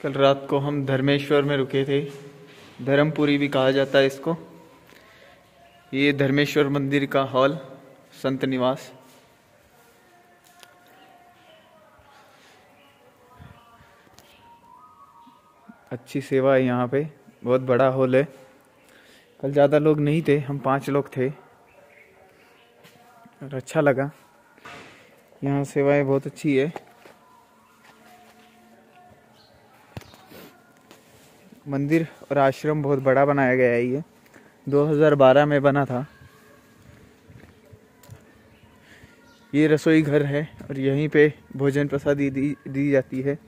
कल रात को हम धर्मेश्वर में रुके थे। धर्मपुरी भी कहा जाता है इसको। ये धर्मेश्वर मंदिर का हॉल, संत निवास। अच्छी सेवा है यहाँ पे। बहुत बड़ा हॉल है। कल ज़्यादा लोग नहीं थे, हम पाँच लोग थे। और अच्छा लगा। यहाँ सेवाएँ बहुत अच्छी है। मंदिर और आश्रम बहुत बड़ा बनाया गया है ये। 2012 में बना था। ये रसोई घर है और यहीं पे भोजन प्रसादी दी दी जाती है।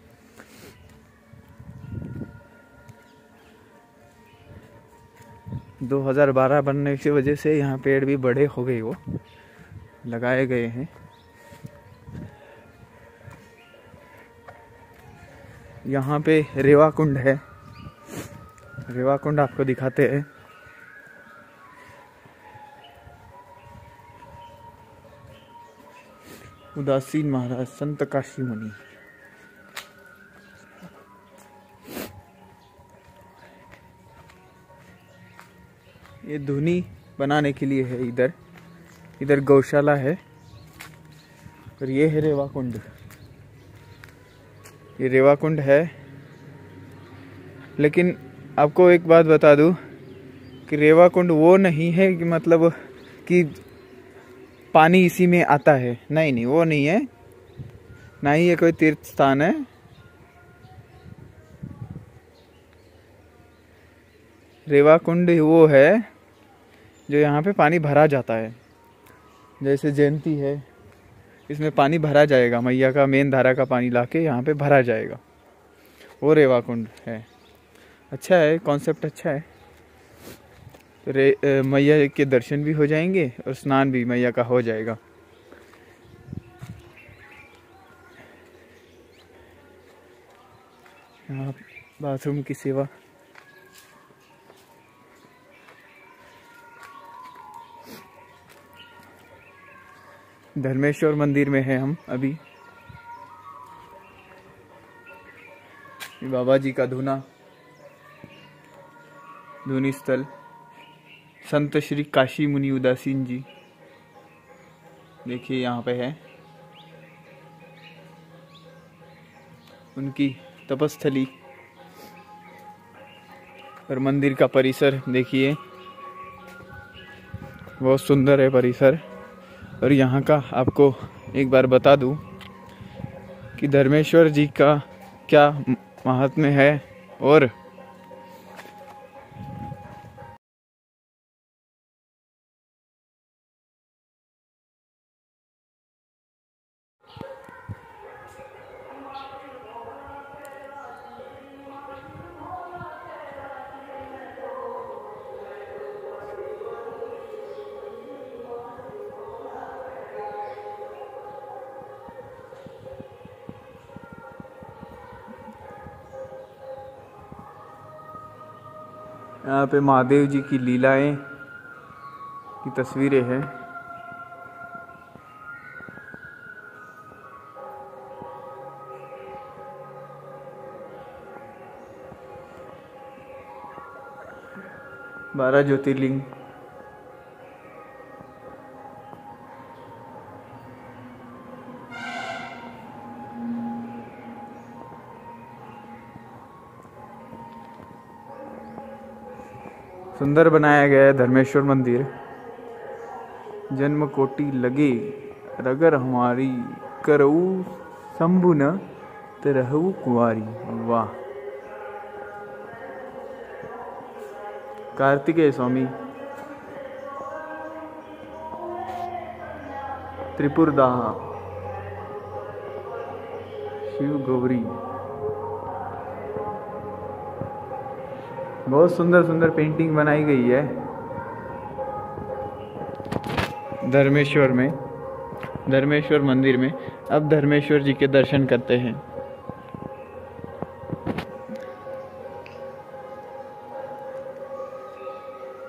दो हज़ार बारह बनने की वजह से यहाँ पेड़ भी बड़े हो गए, वो लगाए गए हैं। यहाँ पे रेवा कुंड है। रेवा कुंड आपको दिखाते हैं। उदासीन महाराज, संत काशी मुनि। ये धुनी बनाने के लिए है इधर। इधर गौशाला है और ये है रेवा कुंड ये रेवा कुंड है, लेकिन आपको एक बात बता दूँ कि रेवा कुंड वो नहीं है कि मतलब कि पानी इसी में आता है। नहीं नहीं, वो नहीं है। ना ही ये कोई तीर्थ स्थान है। रेवा कुंड वो है जो यहाँ पे पानी भरा जाता है। जैसे जयंती है, इसमें पानी भरा जाएगा। मैया का, मेन धारा का पानी लाके यहाँ पे भरा जाएगा। वो रेवा कुंड है। अच्छा है कॉन्सेप्ट अच्छा है। तो मैया के दर्शन भी हो जाएँगे और स्नान भी मैया का हो जाएगा। बाथरूम की सेवा। धर्मेश्वर मंदिर में है हम अभी। बाबा जी का धुना। धुनी स्थल। संत श्री काशी मुनि उदासीन जी। देखिए यहाँ पे है। उनकी तपस्थली। और मंदिर का परिसर देखिए। बहुत सुंदर है परिसर। और यहाँ का आपको एक बार बता दूँ कि धर्मेश्वर जी का क्या महात्म्य है और पे महादेव जी की लीलाएँ की तस्वीरें हैं। बारह ज्योतिर्लिंग। सुंदर बनाया गया है, धर्मेश्वर मंदिर। जन्म कोटि लगे, रगर हमारी करऊ शंभु न तरहु कुंवारी। वाह। कार्तिकेय स्वामी। त्रिपुरदाह। शिव गौरी। बहुत सुंदर सुंदर पेंटिंग बनाई गई है। धर्मेश्वर में, धर्मेश्वर मंदिर में। अब धर्मेश्वर जी के दर्शन करते हैं।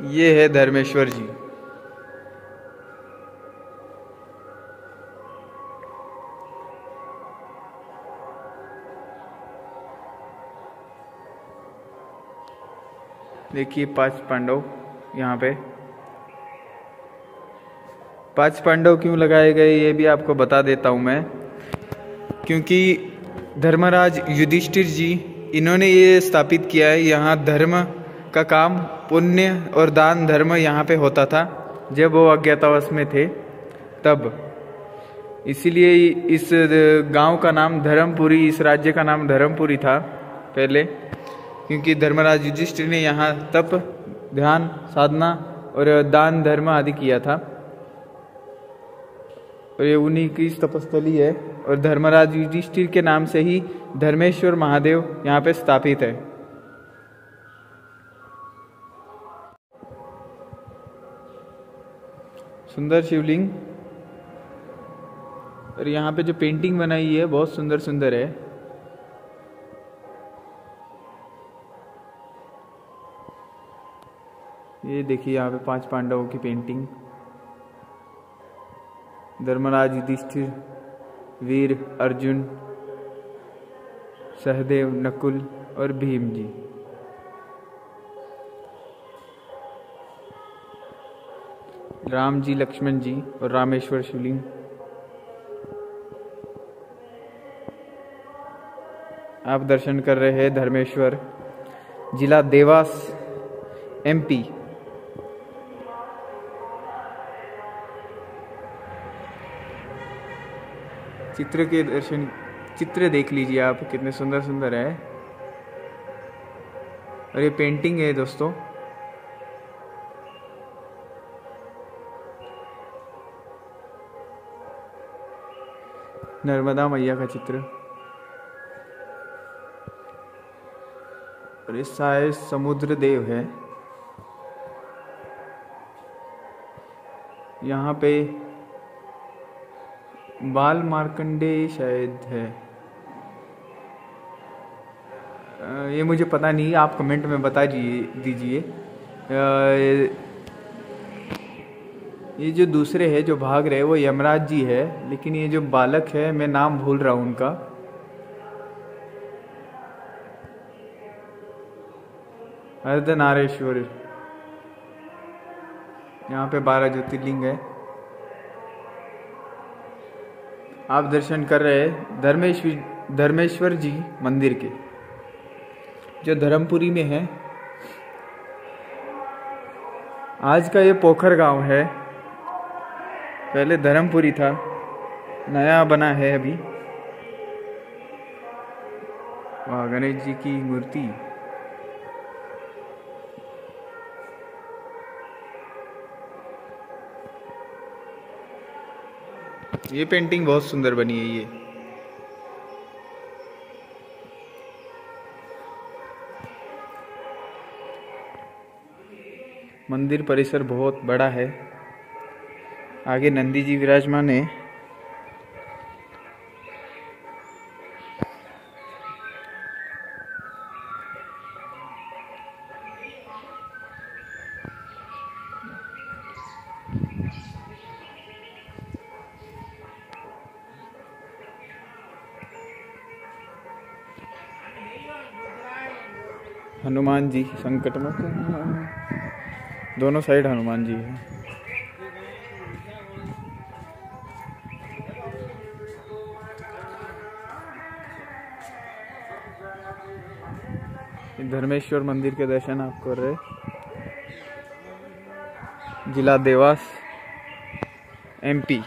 ये है धर्मेश्वर जी। देखिए पाँच पांडव यहाँ पे। पाँच पांडव क्यों लगाए गए, ये भी आपको बता देता हूँ मैं। क्योंकि धर्मराज युधिष्ठिर जी, इन्होंने ये स्थापित किया है, यहाँ धर्म का काम, पुण्य और दान धर्म यहाँ पे होता था। जब वो अज्ञातावास में थे, तब। इसीलिए इस गाँव का नाम धर्मपुरी, इस राज्य का नाम धर्मपुरी था, पहले। क्योंकि धर्मराज युधिष्ठिर ने यहाँ तप, ध्यान, साधना और दान, धर्म आदि किया था। और ये उन्हीं की तपस्थली है और धर्मराज युधिष्ठिर के नाम से ही धर्मेश्वर महादेव यहाँ पे स्थापित है। सुंदर शिवलिंग। और यहाँ पे जो पेंटिंग बनाई है, बहुत सुंदर सुंदर है। ये देखिए यहाँ पे पाँच पांडवों की पेंटिंग धर्मराज युधिष्ठिर, वीर अर्जुन, सहदेव नकुल और भीम जी। राम जी, लक्ष्मण जी और रामेश्वर शिवलिंग। आप दर्शन कर रहे हैं धर्मेश्वर, जिला देवास एमपी चित्र के दर्शन, चित्र देख लीजिए आप, कितने सुंदर सुंदर है। और ये पेंटिंग है दोस्तों। नर्मदा मैया का चित्र। और इस साय समुद्र देव है। यहाँ पे बाल मार्कंडे शायद है। ये मुझे पता नहीं, आप कमेंट में बता दीजिए। ये जो दूसरे है, जो भाग रहे वो यमराज जी है, लेकिन ये जो बालक है, मैं नाम भूल रहा हूँ उनका। अर्धनारेश्वर यहाँ पे बारह ज्योतिर्लिंग है। आप दर्शन कर रहे हैं धर्मेश्वर धर्मेश्वर जी मंदिर के, जो धर्मपुरी में है। आज का ये पोखर गाँव है। पहले धर्मपुरी था, नया बना है अभी। वाह, गणेश जी की मूर्ति। ये पेंटिंग बहुत सुंदर बनी है ये। मंदिर परिसर बहुत बड़ा है। आगे नंदी जी विराजमान है। संकट में दोनों साइड हनुमान जी है। धर्मेश्वर मंदिर के दर्शन आप कर रहे जिला देवास एमपी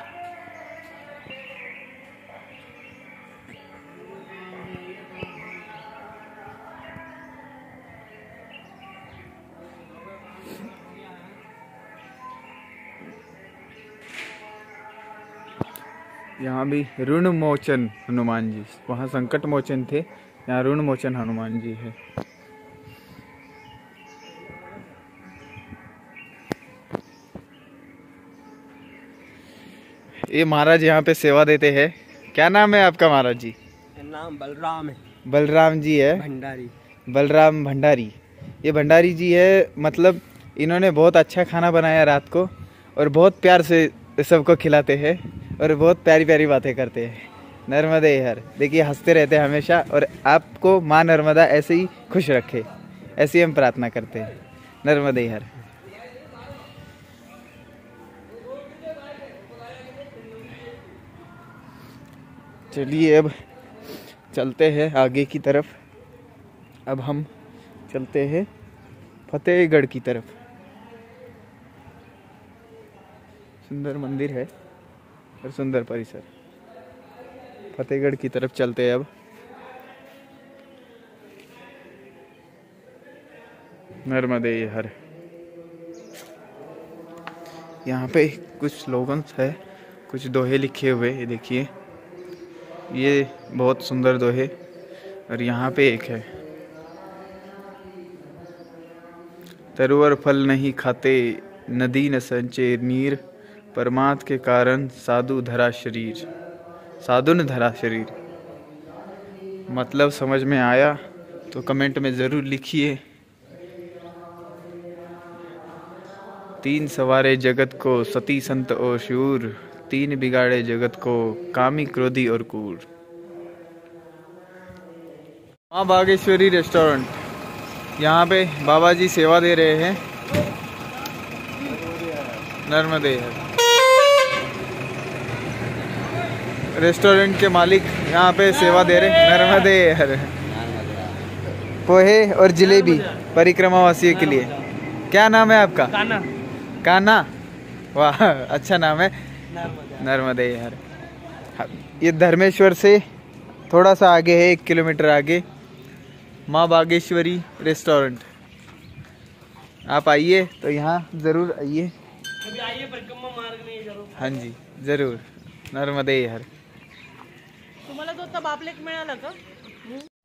यहाँ भी ऋण मोचन हनुमान जी। वहाँ संकट मोचन थे यहाँ ऋण मोचन हनुमान जी है। ये महाराज यहाँ पे सेवा देते हैं। क्या नाम है आपका महाराज जी? नाम बलराम है। बलराम जी है? भंडारी। बलराम भंडारी। ये भंडारी जी है मतलब इन्होंने बहुत अच्छा खाना बनाया रात को और बहुत प्यार से सबको खिलाते हैं। और बहुत प्यारी प्यारी बातें करते हैं। नर्मदे हर देखिए हँसते रहते हैं हमेशा और आपको माँ नर्मदा ऐसे ही खुश रखे, ऐसी हम प्रार्थना करते हैं। नर्मदे हर चलिए अब चलते हैं आगे की तरफ़। अब हम चलते हैं फतेहगढ़ की तरफ़। सुंदर मंदिर है। और सुंदर परिसर। फतेहगढ़ की तरफ़ चलते हैं अब। नर्मदे हर। यहाँ पे कुछ स्लोगन्स है, कुछ दोहे लिखे हुए, ये देखिए। ये बहुत सुंदर दोहे, और यहाँ पे एक है। तरुवर फल नहीं खाते, नदी न संचे नीर। परमात के कारण साधु धरा शरीर। साधु ने धरा शरीर। मतलब समझ में आया? तो कमेंट में ज़रूर लिखिए। तीन सवारे जगत को सती संत और शूर, तीन बिगाड़े जगत को कामी, क्रोधी और कूर। माँ बागेश्वरी रेस्टोरेंट। यहाँ पे बाबा जी सेवा दे रहे हैं। नर्मदे है। रेस्टोरेंट के मालिक यहाँ पे सेवा दे रहे नर्मदे हर पोहे और जलेबी परिक्रमा वासियों के लिए। क्या नाम है आपका? काना काना वाह अच्छा नाम है। नर्मदे हर हाँ, ये धर्मेश्वर से थोड़ा सा आगे है एक किलोमीटर आगे। माँ बागेश्वरी रेस्टोरेंट। आप आइए तो यहाँ ज़रूर आइए। आइए परिक्रमा मार्ग में ज़रूर। हाँ जी ज़रूर। नर्मदे हर आपले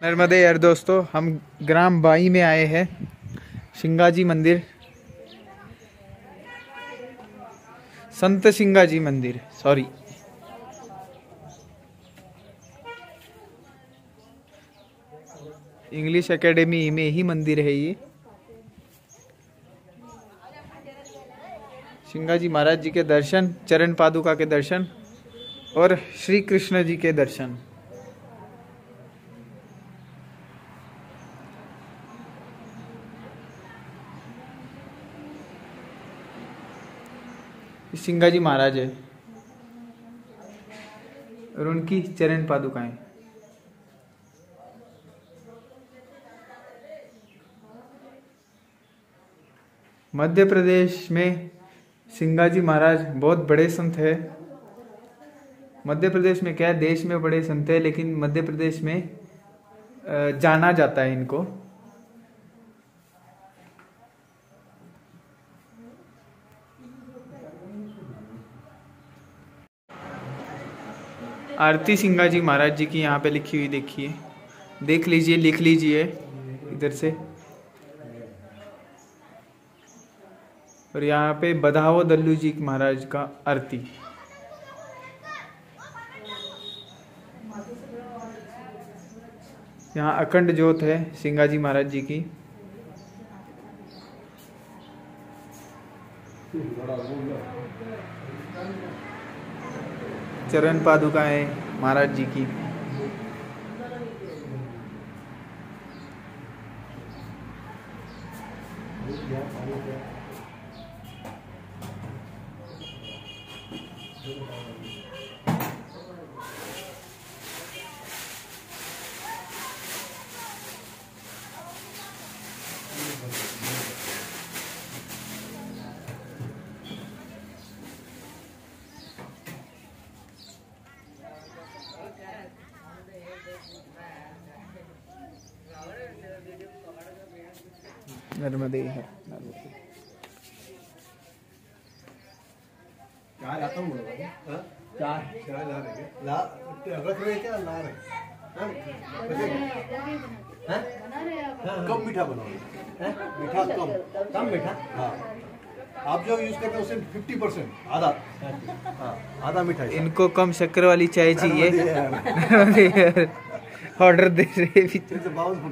नर्मदे यार दोस्तों, हम ग्राम बाई में आए हैं सिंगाजी मंदिर। संत सिंगाजी मंदिर सॉरी इंग्लिश एकेडमी में ही मंदिर है ये। सिंगाजी महाराज जी के दर्शन, चरण पादुका के दर्शन और श्री कृष्ण जी के दर्शन। सिंगाजी महाराज है। और उनकी चरण पादुकाएँ। मध्य प्रदेश में सिंगाजी महाराज बहुत बड़े संत है। मध्य प्रदेश में क्या देश में बड़े संत है, लेकिन मध्य प्रदेश में जाना जाता है इनको। आरती सिंगा जी महाराज जी की यहाँ पे लिखी हुई देखिए। देख लीजिए, लिख लीजिए। इधर से। और यहाँ पे बधाओ दल्लू जी महाराज का आरती। यहाँ अखंड ज्योत है सिंगा जी महाराज जी की। चरण पादुकाएँ महाराज जी की नर्मदे है नर्मदे चाय लाता हूँ बोलो हाँ? चाय चाय ला रहे हैं ला रख रहे हैं क्या ला रहे हैं हाँ? वैसे- हाँ? हाँ, कम मीठा बनाओ हाँ? मीठा कम कम मीठा हाँ आप जो यूज़ करते हैं उससे फिफ्टी परसेंट आधा। हाँ आधा मिठाई। इनको कम शक्कर वाली चाय चाहिए। ऑर्डर दे रहे बावन सा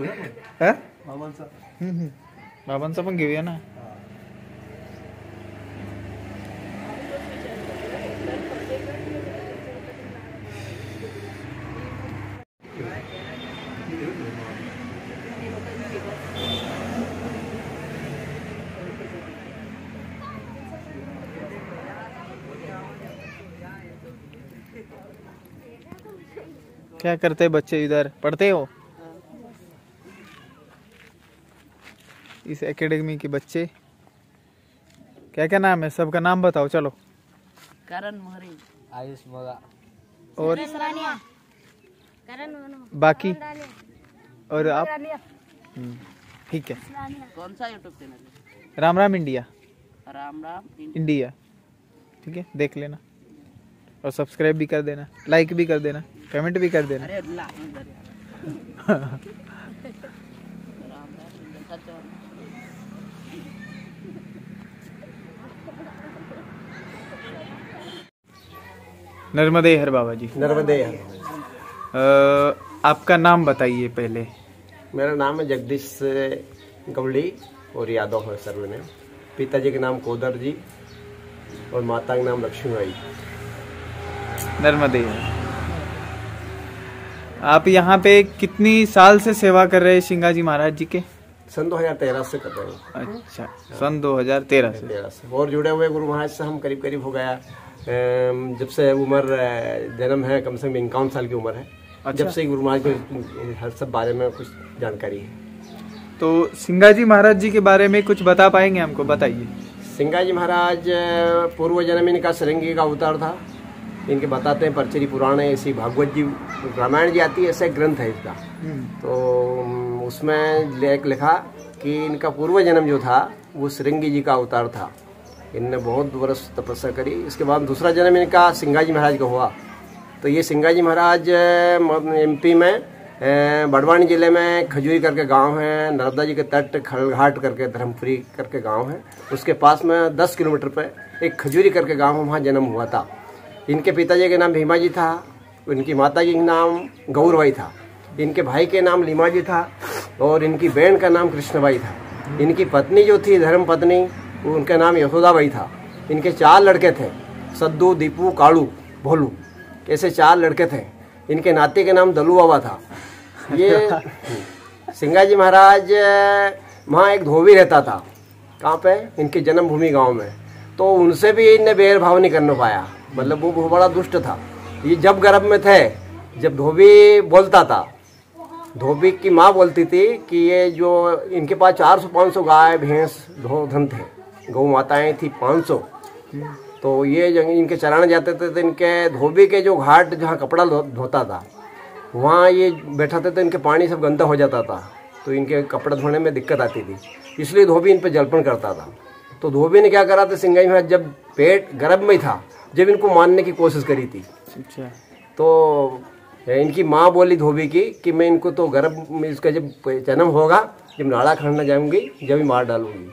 बावन सा? हा? हम्म, हम्म. बाबांचा पण घेऊया ना। क्या करते हैं बच्चे इधर? पढ़ते हो? इस एकेडमी के बच्चे। क्या क्या नाम है? सबका नाम बताओ चलो। करण मोहरी। आयुष मगा। और बाकी? और आप? हम्म, ठीक है। कौन सा YouTube channel Ram Ram India. Ram Ram India. ठीक है देख लेना। और सब्सक्राइब भी कर देना। लाइक भी कर देना। कमेंट भी कर देना। नर्मदे हर बाबा जी। नर्मदे अ, आपका नाम बताइए पहले। मेरा नाम है जगदीश गवली और यादव है सर मैंने। पिताजी के नाम कोदर जी और माता का नाम लक्ष्मी बाई नर्मदे आप यहाँ पे कितनी साल से सेवा कर रहे हैं सिंगाजी महाराज जी के? सन 2013 से कर रहे हैं। अच्छा सन 2013 से। तेरह से। और जुड़े हुए गुरु महाराज से हम करीब करीब हो गया। जब से उम्र जन्म है कम से कम इक्यावन साल की उम्र है। अच्छा। जब से गुरु महाराज को हर सब बारे में कुछ जानकारी है। तो सिंगा जी महाराज जी के बारे में कुछ बता पाएँगे हमको? बताइए। सिंगा जी महाराज पूर्व जन्म इनका सरंगी का अवतार था। इनके बताते हैं परचरी पुराण है ऐसी भागवत जी रामायण जी आती है ऐसा एक ग्रंथ है इसका। तो उसमें लेख लिखा कि इनका पूर्व जन्म जो था वो श्रृंगी जी का अवतार था। इनने बहुत वर्ष तपस्या करी। इसके बाद दूसरा जन्म इनका सिंगाजी महाराज का हुआ। तो ये सिंगाजी महाराज एमपी में बड़वानी ज़िले में खजूरी करके गाँव है नर्मदा जी के तट खलघाट करके धर्मपुरी करके गाँव है। उसके पास में 10 किलोमीटर पे एक खजूरी करके गाँव है वहाँ जन्म हुआ था। इनके पिताजी के नाम भीमा जी था, इनकी माता जी का नाम गौरबाई था, इनके भाई के नाम लीमा जी था और इनकी बहन का नाम कृष्णबाई था। इनकी पत्नी जो थी, धर्म पत्नी, उनका नाम यशोदाबाई था। इनके चार लड़के थे, सद्दू, दीपू, कालू, भोलू, ऐसे चार लड़के थे। इनके नाते के नाम दलू बाबा था। ये सिंगाजी महाराज वहाँ एक धोबी रहता था। कहाँ पे? इनकी जन्मभूमि गाँव में। तो उनसे भी इनने भेदभाव नहीं करने पाया। मतलब वो बहुत बड़ा दुष्ट था। ये जब गर्भ में थे, जब धोबी बोलता था, धोबी की माँ बोलती थी कि ये जो इनके पास 400-500 गाय, भैंस धन थे। गौ माताएँ थी 500 तो ये इनके चराने जाते थे तो इनके धोबी के जो घाट जहाँ कपड़ा धोता था, वहाँ ये बैठाते थे, इनके पानी सब गंदा हो जाता था। तो इनके कपड़े धोने में दिक्कत आती थी। इसलिए धोबी इन पर जलपन करता था। तो धोबी ने क्या करा था? सिंगाई महाराज जब पेट गर्भ में था जब इनको मारने की कोशिश करी थी। अच्छा। तो इनकी माँ बोली धोबी की कि मैं इनको तो गर्भ में इसका जब जन्म होगा जब नाड़ा खड़ना जाऊँगी जब ही मार डालूँगी।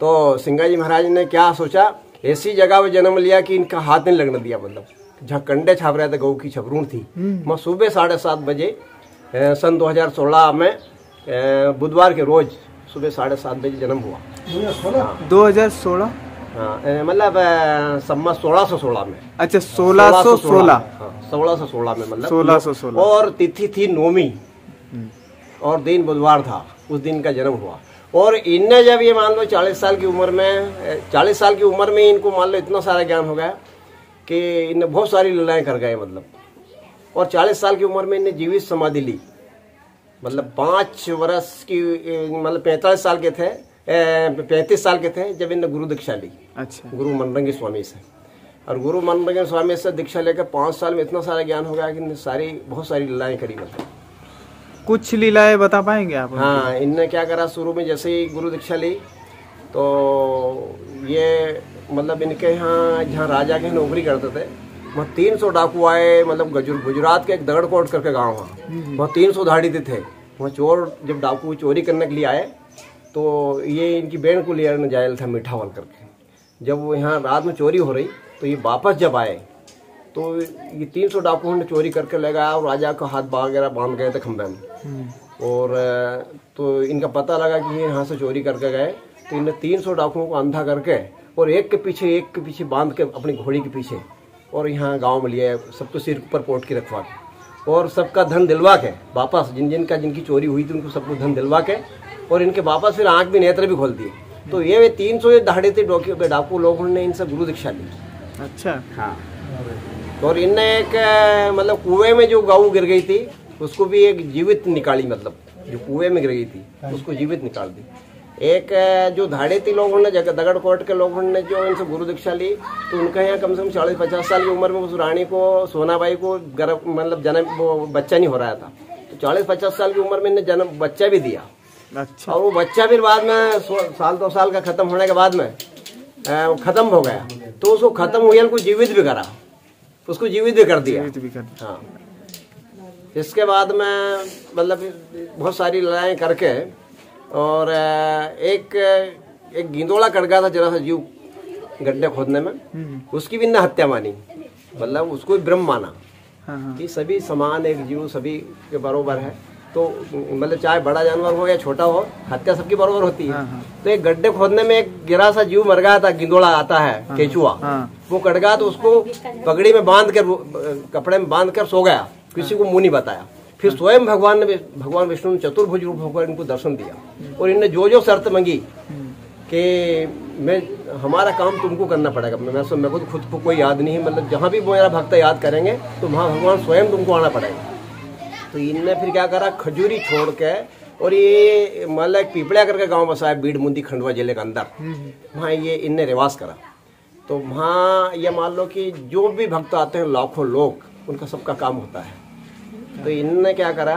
तो सिंगाजी महाराज ने क्या सोचा? ऐसी जगह पे जन्म लिया कि इनका हाथ नहीं लगने दिया मतलब। जहाँ कंडे छाप रहे थे गऊ की छपरून थी। मैं सुबह साढ़े सात बजे सन 2016 में बुधवार के रोज सुबह साढ़े सात बजे जन्म हुआ। 2016 हाँ, अ, मतलब सम्मत सोलह सौ सोलह में। अच्छा 1616 सोलह। सोलह सौ सोलह में मतलब। 1616 और तिथि थी नौमी और दिन बुधवार था उस दिन का जन्म हुआ। और इनने जब ये मान लो चालीस साल की उम्र में चालीस साल की उम्र में इनको मान लो इतना सारा ज्ञान हो गया कि इनने बहुत सारी लीलाएँ कर गए मतलब। और चालीस साल की उम्र में इनने जीवित समाधि ली। मतलब पाँच वर्ष की मतलब पैंतालीस साल के थे। पैंतीस साल के थे जब इनने गुरु दीक्षा ली। अच्छा। गुरु मनरंगी स्वामी से। और गुरु मनरंगी स्वामी से दीक्षा लेकर पाँच साल में इतना सारा ज्ञान हो गया कि सारी बहुत सारी लीलाएँ करी मतलब। कुछ लीलाएँ बता पाएँगे आप हाँ इनने क्या करा शुरू में जैसे ही गुरु दीक्षा ली तो ये मतलब इनके यहाँ जहाँ राजा के नौकरी करते थे वहाँ तीन सौ डाकू आए मतलब गजुर गुजरात के एक दगड़कोट करके गाँव वहाँ। वहाँ तीन सौ धाड़ी थे। वहाँ चोर जब डाकू चोरी करने के लिए आए तो ये इनकी बहन को ले जायल था मीठावल करके। जब वो यहाँ रात में चोरी हो रही तो ये वापस जब आए तो ये तीन सौ डाकुओं ने चोरी करके ले गया और राजा का हाथ वगैरह बाँध गए थे खंबे में। और तो इनका पता लगा कि ये यहाँ से चोरी करके गए तो इन्हें तीन सौ डाकुओं को अंधा करके और एक के पीछे एक के पीछे बाँध के अपनी घोड़ी के पीछे और यहाँ गाँव में लिए सबको सिर पर पोट के रखवा के। और सबका धन दिलवा के वापस जिन जिन का जिनकी चोरी हुई थी उनको सबको धन दिलवा के और इनके वापस फिर आँख भी नेत्र भी खोल दिए। तो ये वे तीन सौ दाढ़े थे डॉक्यू डाकू लोगों ने इनसे गुरु दीक्षा ली। अच्छा। हाँ। और इनने एक मतलब कुएँ में जो गऊ गिर गई थी उसको भी एक जीवित निकाली मतलब जो कुएँ में गिर गई थी उसको जीवित निकाल दी। एक जो धाड़े थी लोगों ने जगह दगड़ कोट के लोगों ने जो इनसे गुरु दीक्षा ली तो उनका यहाँ कम से कम चालीस पचास साल की उम्र में उस रानी को सोनाबाई को गर्भ मतलब जन्म बच्चा नहीं हो रहा था। तो चालीस पचास साल की उम्र में इन्हें जन्म बच्चा भी दिया। अच्छा। और वो बच्चा फिर बाद में साल दो साल का खत्म होने के बाद में खत्म हो गया। तो उसको खत्म हुए को जीवित भी करा। उसको जीवित भी कर दिया। भी कर हाँ। इसके बाद में मतलब बहुत सारी लड़ाई करके और एक एक गिंदोला कट गया था जरा सा जीव गड्ढे खोदने में। उसकी भी न हत्या मानी। मतलब उसको ब्रह्म माना हाँ हाँ। कि सभी समान एक जीव सभी के बरोबर है। तो मतलब चाहे बड़ा जानवर हो या छोटा हो हत्या सबकी बरोबर होती है। हाँ, हाँ। तो एक गड्ढे खोदने में एक गिरा सा जीव मर गया था गिंदोड़ा आता है केचुआ। हाँ। वो कट गया तो उसको पगड़ी में बाँध कर कपड़े में बाँध कर सो गया। किसी को मुँह नहीं बताया। फिर स्वयं भगवान ने भगवान विष्णु ने चतुर्भुज रूप होकर इनको दर्शन दिया। और इनने जो जो शर्त मांगी कि मैं हमारा काम तुमको करना पड़ेगा। मैं सो मेरे को तो खुद को कोई याद नहीं है। मतलब जहाँ भी मेरा भक्त याद करेंगे तो वहाँ भगवान स्वयं तुमको आना पड़ेगा। तो इनने फिर क्या करा खजूरी छोड़ के और ये मतलब पीपड़िया करके गाँव बसा है बीड़ मुंदी खंडवा ज़िले के अंदर। वहाँ ये इनने रिवाज करा। तो वहाँ ये मान लो कि जो भी भक्त आते हैं लाखों लोग उनका सबका काम होता है। तो इनने क्या करा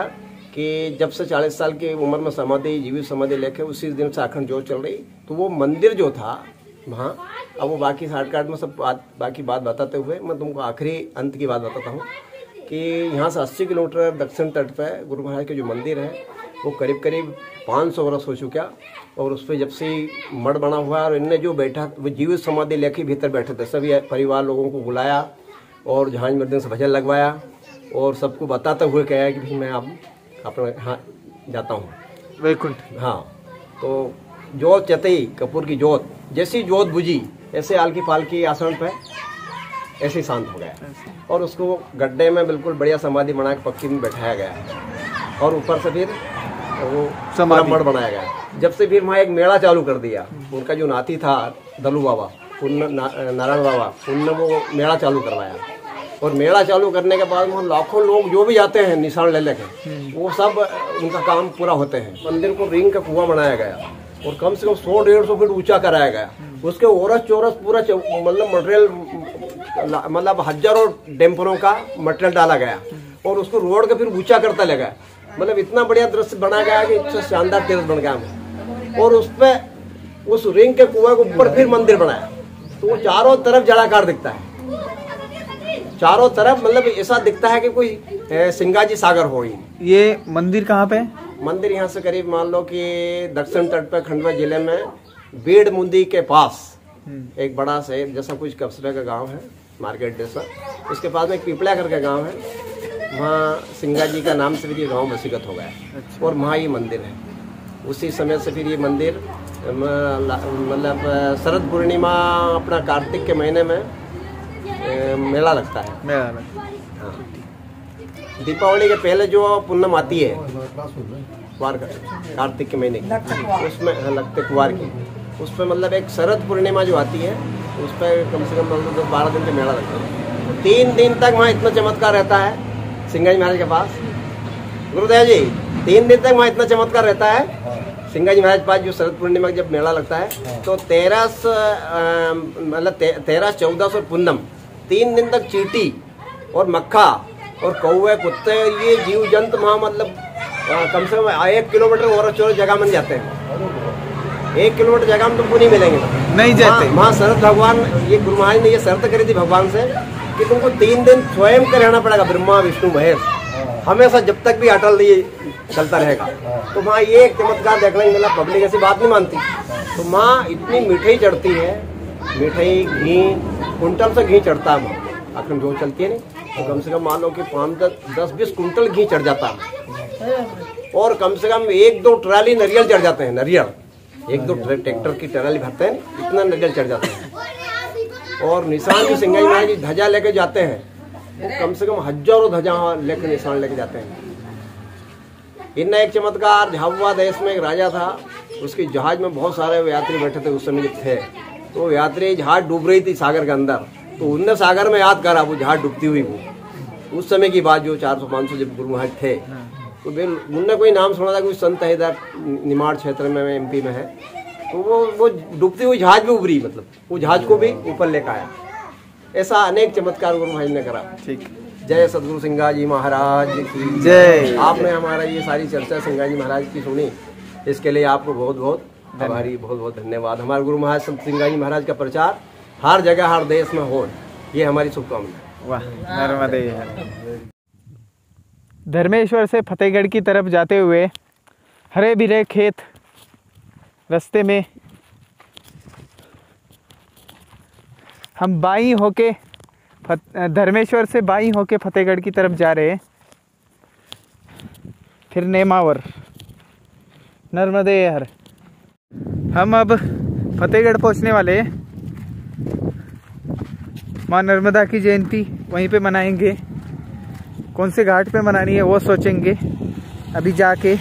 कि जब से 40 साल की उम्र में समाधि जीवित समाधि लेके उसी दिन से अखंड जोत चल रही तो वो मंदिर जो था वहाँ अब वो बाकी शॉर्टकट में सब बात बाकी बात बताते हुए मैं तुमको आखिरी अंत की बात बताता हूँ। कि यहाँ से 80 किलोमीटर दक्षिण तट पर गुरु महाराज के जो मंदिर है वो करीब करीब 500 वर्ष हो चुका और उस पर जब से मठ बना हुआ है और इनने जो बैठा वो जीवित समाधि लेके भीतर बैठे थे। सभी परिवार लोगों को बुलाया और जहाज़ मर्दन से भजन लगवाया और सबको बताते हुए कहा कि भाई मैं अब अपने यहाँ जाता हूँ। वैकुंठ। हाँ तो जोत चतई कपूर की जोत जैसी जोत बुझी ऐसे आलकी पालकी आसन पे ऐसे ही शांत हो गया। और उसको गड्ढे में बिल्कुल बढ़िया समाधि बना के पक्की में बैठाया गया। और ऊपर से फिर वो समाधि। बनाया गया। जब से फिर वहाँ एक मेला चालू कर दिया उनका जो नाती था दलू बाबा उन ना, नारायण बाबा उनने वो मेला चालू करवाया। और मेला चालू करने के बाद वहाँ लाखों लोग जो भी आते हैं निशान ले लेके वो सब उनका काम पूरा होते हैं। मंदिर को रिंग का कुआँ बनाया गया। और कम से कम सौ, डेढ़ सौ फीट ऊँचा कराया गया। उसके ओरस चौरस पूरा मतलब मटेरियल मतलब हज़ारों डेम्परों का मटेरियल डाला गया। और उसको रोड का फिर ऊँचा करता लगा। मतलब इतना बढ़िया दृश्य बना गया कि इतना शानदार तीर्थ बन गया। और उस पे उस रिंग के कुएँ के ऊपर फिर मंदिर बनाया। तो वो चारों तरफ़ जलाकार दिखता है। चारों तरफ़ मतलब ऐसा दिखता है कि कोई सिंगाजी सागर हो ही। ये मंदिर कहाँ पे? मंदिर यहाँ से करीब मान लो कि दक्षिण तट पर खंडवा ज़िले में बीड़ मुंदी के पास एक बड़ा शहर जैसा कुछ कब्सरे का गाँव है मार्केट जैसा। उसके पास में एक पिपला करके गाँव है। वहाँ सिंगा जी का नाम से फिर ये गाँव वसीगत हो गया है और वहाँ ये मंदिर है। उसी समय से फिर ये मंदिर मतलब शरद पूर्णिमा अपना कार्तिक के महीने में मेला लगता है। मेरा अलग। हाँ। दीपावली के पहले जो पूनम आती है कुआर का कार्तिक के महीने की। उसमें हाँ, लगते कुआर की। उस पर मतलब एक शरद पूर्णिमा जो आती है उस पर कम से कम मतलब दस बारह दिन का मेला लगता है। तो तीन दिन तक वहाँ इतना चमत्कार रहता है सिंगाजी महाराज के पास। गुरुदेव जी तीन दिन तक वहाँ इतना चमत्कार रहता है सिंगाजी महाराज के पास जो शरद पूर्णिमा का जब मेला लगता है तो तेरह मतलब तेरह चौदह सौ पूनम तीन दिन तक चीटी और मक्खा और कौवे कुत्ते ये जीव जंतु वहाँ मतलब कम से कम एक किलोमीटर और चौरस जगह में जाते हैं। एक किलोमीटर जगह में तुमको नहीं मिलेंगे। नहीं जाते। वहाँ- शरद भगवान ये गुरु महाराज ने ये शर्त करी थी भगवान से कि तुमको तीन दिन स्वयं का रहना पड़ेगा ब्रह्मा विष्णु महेश। हमेशा जब तक भी अटल ये चलता रहेगा। तो वहाँ ये एक चमत्कार देखने मिला पब्लिक ऐसी बात नहीं मानती। तो माँ इतनी मिठाई चढ़ती है मिठाई घी कुंटल से घी चढ़ता है वहाँ अखंड जो चलती है नहीं। तो कम से कम मान लो कि पाँच दस दस बीस कुंटल घी चढ़ जाता। है और कम से कम एक दो ट्राली नरियल चढ़ जाते हैं, नरियल। एक दो ट्रैक्टर की ट्राली भरते हैं, इतना नरियल चढ़ जाता है। और निशान भी सिंगाई महाराज जी ध्वजा लेके जाते हैं वो कम से कम हज़ारों ध्वजा लेके निशान लेके जाते हैं। इनने एक चमत्कार, झाबुआ देश में एक राजा था, उसके जहाज़ में बहुत सारे यात्री बैठे थे, उस समय थे। तो यात्री जहाज़ डूब रही थी सागर के अंदर। तो उनने सागर में याद करा वो जहाज़ डूबती हुई वो। उस समय की बात जो 400-500 जब गुरु महाराज थे तो वे उनने कोई नाम सुना था कोई संत है इधर निमाड़ क्षेत्र में एमपी में है तो वो वो डूबती हुई जहाज़ भी उभरी मतलब वो जहाज़ को भी ऊपर लेकर आया। ऐसा अनेक चमत्कार गुरु महाराज ने करा। ठीक। जय सदगुरु सिंगा जी महाराज की। जय। आपने हमारा ये सारी चर्चा सिंगा जी महाराज की सुनी। इसके लिए आपको बहुत बहुत आभारी बहुत बहुत धन्यवाद। हमारे गुरु महाराज संत सिंगा जी महाराज का प्रचार हर जगह, हर देश में हो, ये हमारी शुभकामना धर्मेश्वर से फतेहगढ़ की तरफ़ जाते हुए हरे भरे खेत रास्ते में हम बाई होके धर्मेश्वर से बाई होके फतेहगढ़ की तरफ़ जा रहे हैं। फिर नेमावर। नर्मदे हर। हम अब फतेहगढ़ पहुँचने वाले हैं। माँ नर्मदा की जयंती, वहीं पे मनाएँगे। कौन से घाट पे मनानी है वो सोचेंगे। अभी जाके।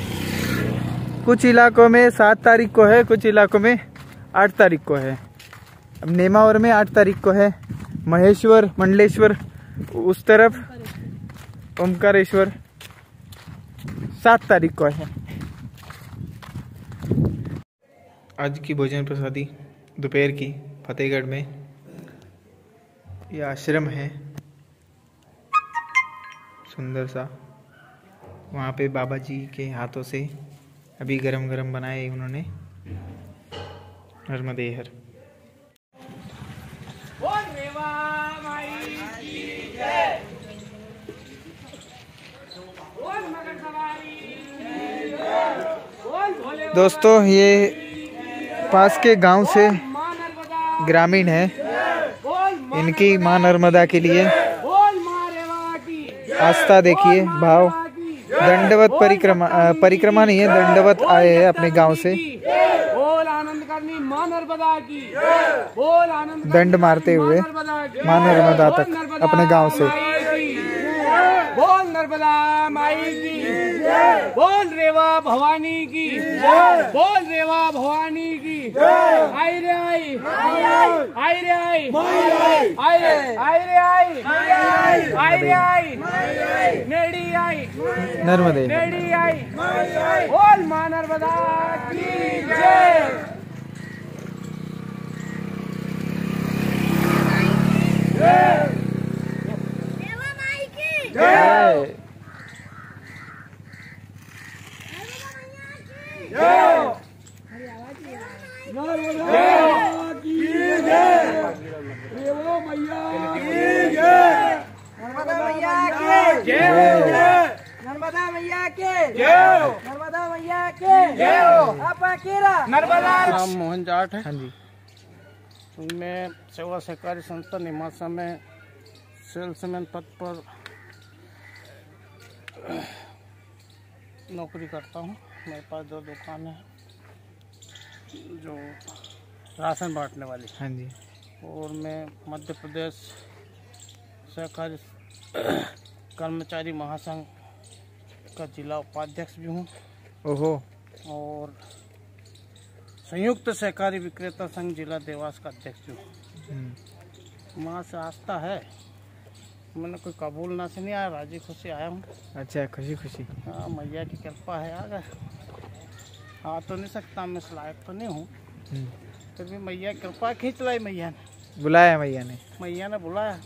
कुछ इलाकों में सात तारीख को है, कुछ इलाकों में आठ तारीख को है। अब नेमावर में आठ तारीख को है। महेश्वर, मंडलेश्वर, उस तरफ़ ओमकारेश्वर सात तारीख को है। आज की भोजन प्रसादी दोपहर की। फतेहगढ़ में। यह आश्रम है। सुंदर सा। वहाँ पे बाबा जी के हाथों से अभी गरम गरम बनाए उन्होंने। नर्मदेहर। दोस्तों, ये पास के गाँव से ग्रामीण है। इनकी माँ नर्मदा के लिए आस्था देखिए, भाव। दंडवत परिक्रमा परिक्रमा नहीं है, दंडवत आए हैं अपने गाँव से। दंड मारते हुए, माँ नर्मदा तक, अपने गाँव से। माई की। माई की। बोल रेवा भवानी की। बोल रेवा भवानी की। आई रे आई। आई। रे आई। आई। रे आई रे आई। आई। रे आई। नेड़ी आई। नर्मदे। नेड़ी आई। बोल माँ नर्मदा की जय। जय। नर्मदा मैया के नर्मदा मैया के नर्मदा नाम मोहन जाट है हाँ जी। मैं सेवा सहकारी संस्था निमासा में सेल्समैन पद पर नौकरी करता हूँ। मेरे पास दो दुकान है जो राशन बांटने वाली। हाँ जी। और मैं मध्य प्रदेश सहकारी कर्मचारी महासंघ का जिला उपाध्यक्ष भी हूँ। ओहो। और संयुक्त सहकारी विक्रेता संघ जिला देवास का अध्यक्ष हूँ। हम्म, माँ से आस्था है मैंने कोई कबूल ना से नहीं आया राज़ी खुशी आया हूँ। अच्छा खुशी खुशी। हाँ मैया की कृपा है आ गए। आ तो नहीं सकता मैं इस लायक तो नहीं हूँ। हम्म, फिर भी मैया कृपा खींच लाई मैया ने। बुलाया मैया ने? मैया ने बुलाया।